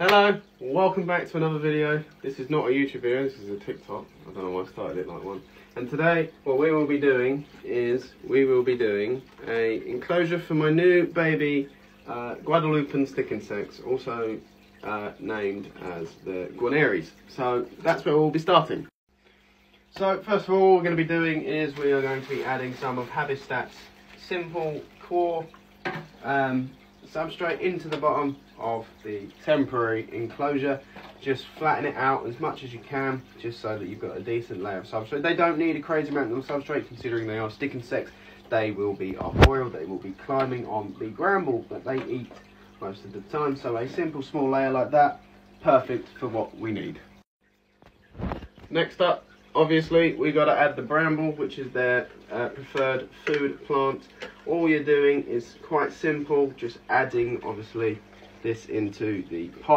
Hello, welcome back to another video. This is not a YouTube video, this is a TikTok. I don't know why I started it like one. And today, what we will be doing is, we will be doing a enclosure for my new baby uh, Guadalupan stick insects, also uh, named as the guerinis. So that's where we'll be starting. So first of all, we're going to be doing is we are going to be adding some of Habistat's simple core um, substrate into the bottom of the temporary enclosure. Just flatten it out as much as you can, just so that you've got a decent layer of substrate. They don't need a crazy amount of substrate, considering they are stick insects. They will be arboreal, they will be climbing on the bramble that they eat most of the time. So a simple small layer like that, perfect for what we need. Next up, obviously we got to add the bramble which is their uh, preferred food plant. All you're doing is quite simple just adding obviously this into the pot